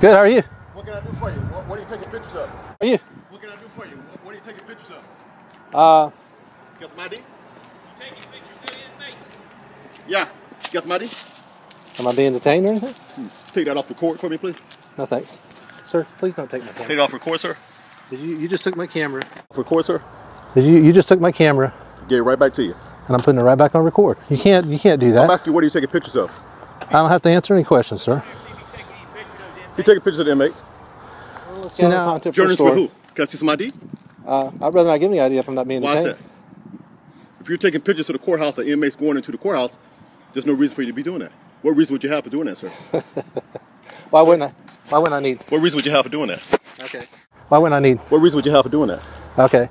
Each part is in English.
Good. How are you? What can I do for you? What, what are you taking pictures of? How are you? What can I do for you? What, what are you taking pictures of? Uh, Got some ID? You taking pictures of inmates? Yeah. Got some ID? am I being detained or anything? Take that off the court for me, please. No, thanks. Sir, please don't take my camera. Take it off record, sir. Did you? You just took my camera. Record, sir. Did you? You just took my camera, Get it right back to you. and I'm putting it right back on record. You can't. You can't do that. I'm that. asking you, what are you taking pictures of? I don't have to answer any questions, sir. You inmates. taking pictures of the inmates? Let's see now. Journalists for who? Can I see some ID? Uh, I'd rather not give any idea if I'm not being Why is detained. that? If you're taking pictures of the courthouse of inmates going into the courthouse, there's no reason for you to be doing that. What reason would you have for doing that, sir? Why wouldn't I? Why wouldn't I need? What reason would you have for doing that? Okay. Why wouldn't I need? What reason would you have for doing that? Okay.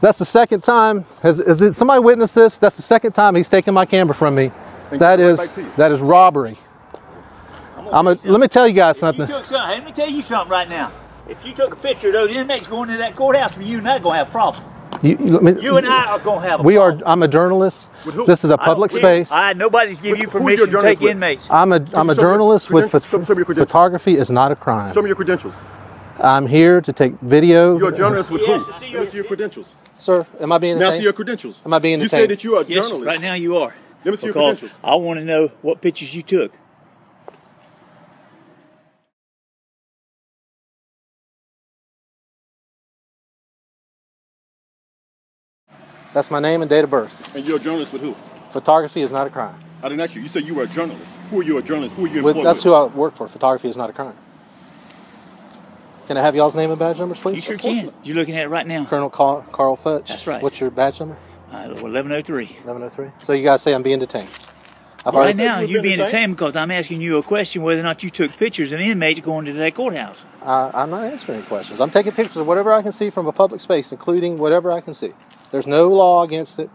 That's the second time. Has, has it, somebody witnessed this? That's the second time he's taken my camera from me. And That give it is right back to you. that is robbery. I'm a, let me tell you guys If you something. took something, let me tell you something right now. If you took a picture of those inmates going to that courthouse, you and I gonna have a problem. You, you- let me- You and I are gonna have a we are. I'm a journalist. This is a public care. space. I, nobody's give you Who- who are your permission to journalists take with? inmates. I'm a I'm a show me your journalist with creden- phot- show- show me your credentials. photography is not a crime. Show me your credentials. I'm here to take video. You're a journalist with He who? has to see Let your- me see your credentials. Sir, am I being Now see your credentials. Am I being You say that you are a Yes, journalist. right now you are. Let me see your credentials. I want to know what pictures you took. That's my name and date of birth. And you're a journalist with who? Photography is not a crime. I didn't ask you. You said you were a journalist. Who are you a journalist? Who are you With, that's with? who I work for. Photography is not a crime. Can I have y'all's name and badge numbers, please? You sure can. You're looking at it right now. Colonel Carl, Carl Futch. That's right. What's your badge number? Uh, 1103. 1103. So you guys say I'm being detained. Right now, you're being detained? because I'm asking you a question whether or not you took pictures of inmates going to that courthouse. Uh, I'm not answering any questions. I'm taking pictures of whatever I can see from a public space, including whatever I can see. There's no law against it.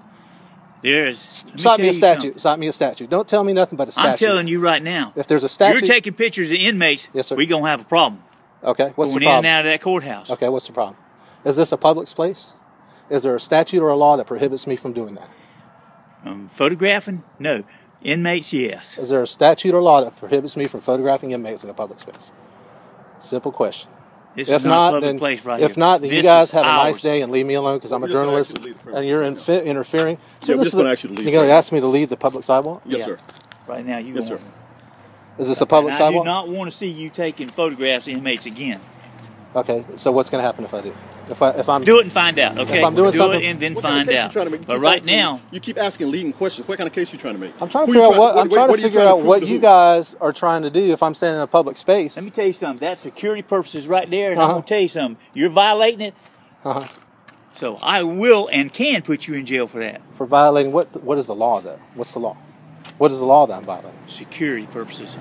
There's. let me Cite me a statute. something. Cite me a statute. Don't tell me nothing but a statute. I'm telling you right now. If there's a statute, You're taking pictures of inmates. Yes, sir. We're going to have a problem okay. What's going the problem? in and out of that courthouse. Okay. What's the problem? Is this a public space? Is there a statute or a law that prohibits me from doing that? Um, photographing? No. Inmates? Yes. Is there a statute or law that prohibits me from photographing inmates in a public space? Simple question. This if is not, not, a public then place right if here. not, then you guys is have a nice day and leave me alone because I'm a We're just gonna journalist actually leave the and you're premises. infi- interfering. So Yeah, this is gonna leave You're going to ask me to leave the public sidewalk? Yes, Yeah. sir. Right now, you Yes, sir. Is this a public And I do not want to see you taking photographs of inmates again. Okay. So what's going to happen if I do? If I if I'm Do it and find out, okay? if I'm doing Do something- it and then What kind of find case you out. trying to make? But right asking- now, you keep asking leading questions. What kind of case you trying to make? I'm trying to Who figure out what, I'm trying what to are you figure out prove what you guys are trying to do if I'm standing in a public space. let me tell you something. That security purposes right there, and Uh-huh. I'm going to tell you something. You're violating it, uh-huh. so I will and can put you in jail for that. For violating what what is the law though? What's the law? What is the law that I'm violating? Security purposes.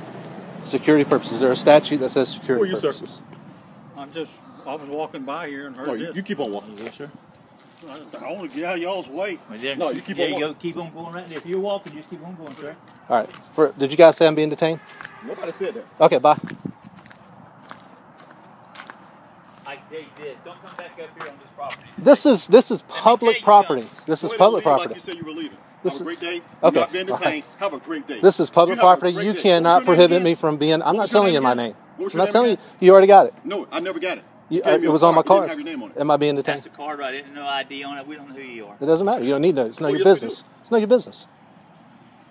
Security purposes. Is there a statute that says Who are security you, sir? Purposes? I'm just, I was walking by here and heard No, you, this. you keep on walking. Yes, sir. I want to get out of y'all's way. Well, No, you keep there on you go. walking. Keep on going right there. If you're walking, just keep on going, sir. All right. For, did you guys say I'm being detained? Nobody said that. Okay, bye. I tell you this. Don't come back up here on this property. This is this is public property. something. This is Go ahead public leave Like property. you said you were leaving. This Have a great day. Okay. You're not being All detained. Have a great day. This is public You have a property. great You day. cannot What was your name prohibit again? me from being. I'm What not was your telling you my again? name. What I'm not telling you. again? You already got it. No, I never got it. You, gave uh, it a was on my You didn't card. have your name on it. Am I being That's detained? the card right there. No ID on it. We don't know who you are. It doesn't matter. You don't need to. It's none Oh, your yes, business. It's none of your business.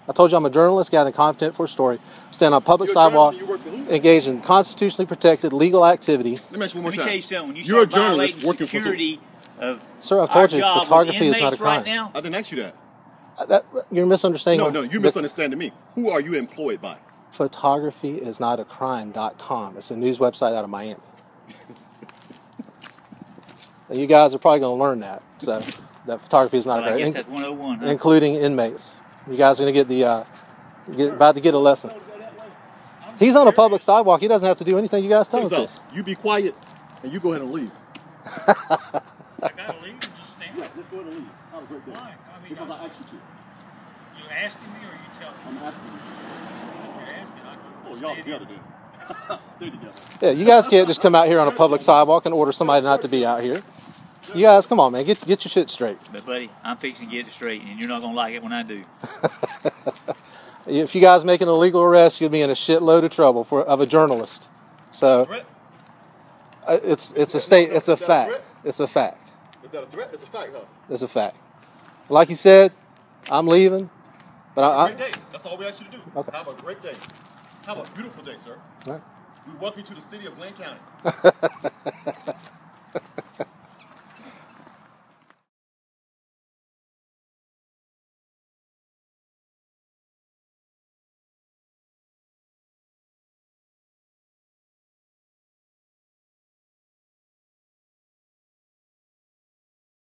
I told you I'm a journalist gathering content for a story. Stand on a public You're sidewalk, journalist and you work for who? engaged in constitutionally protected legal activity. Let me ask you one more Let me time. Tell you something. You You're a journalist violating working for who? security of Sir, I've told you, photography is not a crime. right now, I didn't ask you that. Uh, that- you're misunderstanding. No, no, you the- misunderstanding me. Who are you employed by? Photography is not a crime.com. It's a news website out of Miami. And you guys are probably going to learn that. So, that photography is not well, a I guess crime, that's 101. Huh? including inmates. You guys are going to get the, uh, get, about to get a lesson. He's on a public sidewalk. He doesn't have to do anything you guys tell him Check to. You be quiet and you go ahead and leave. I gotta leave and just stand. Yeah, just go ahead and leave. Have a great day. Why? I mean, Because I'm- I asked you to. You asking me or you telling me? I'm asking you. If you're asking, I Oh, can y'all together here. then. Stay together. Yeah, you guys can't just come out here on a public sidewalk and order somebody not to be out here. You guys, come on, man. Get get your shit straight. But buddy, I'm fixing to get it straight, and you're not gonna like it when I do. If you guys make an illegal arrest, you'll be in a shitload of trouble for of a journalist. So Threat? uh, it's it's a state. It's a Is a fact. It's a fact. Is that a threat? It's a fact, huh? It's a fact. Like you said, I'm leaving, but Have a I, great day. That's all we ask you to do. Okay. Have a great day. Have a beautiful day, sir. I We welcome you to the city of Lane County.